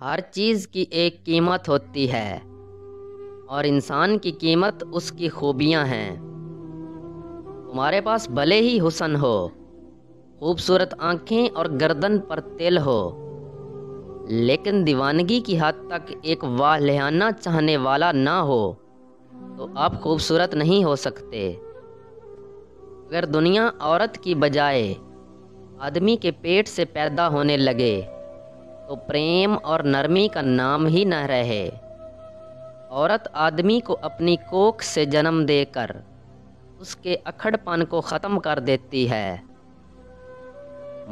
हर चीज़ की एक कीमत होती है और इंसान की कीमत उसकी खूबियाँ हैं। तुम्हारे पास भले ही हुसन हो, खूबसूरत आँखें और गर्दन पर तेल हो, लेकिन दीवानगी की हद तक एक वाह चाहने वाला ना हो तो आप खूबसूरत नहीं हो सकते। अगर दुनिया औरत की बजाय आदमी के पेट से पैदा होने लगे तो प्रेम और नरमी का नाम ही न रहे। औरत आदमी को अपनी कोख से जन्म देकर उसके अखड़पन को ख़त्म कर देती है।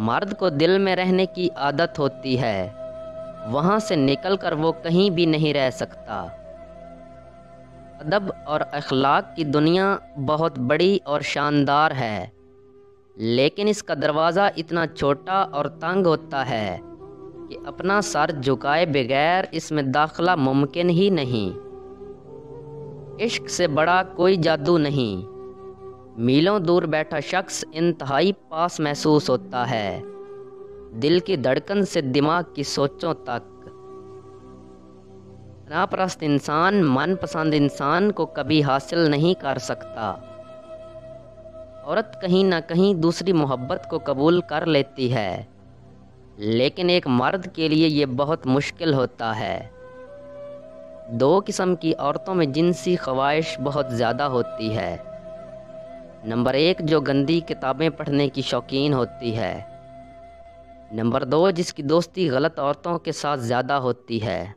मर्द को दिल में रहने की आदत होती है। वहाँ से निकलकर वो कहीं भी नहीं रह सकता। अदब और अखलाक की दुनिया बहुत बड़ी और शानदार है, लेकिन इसका दरवाज़ा इतना छोटा और तंग होता है कि अपना सर झुकाए बगैर इसमें दाखला मुमकिन ही नहीं। इश्क से बड़ा कोई जादू नहीं। मीलों दूर बैठा शख्स इंतहाई पास महसूस होता है। दिल की धड़कन से दिमाग की सोचों तक। नाप्रस्त इंसान, मनपसंद इंसान को कभी हासिल नहीं कर सकता। औरत कहीं ना कहीं दूसरी मोहब्बत को कबूल कर लेती है। लेकिन एक मर्द के लिए ये बहुत मुश्किल होता है। दो किस्म की औरतों में जिनसी ख्वाहिश बहुत ज़्यादा होती है। नंबर एक, जो गंदी किताबें पढ़ने की शौकीन होती है। नंबर दो, जिसकी दोस्ती गलत औरतों के साथ ज़्यादा होती है।